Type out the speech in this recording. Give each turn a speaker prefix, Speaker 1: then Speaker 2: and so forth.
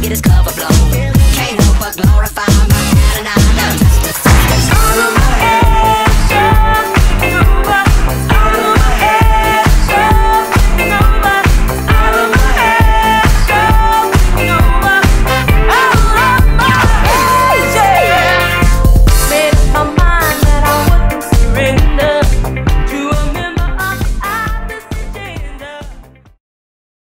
Speaker 1: get his cover blown. Can't no but glorify my God and I.